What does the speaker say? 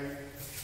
Aye.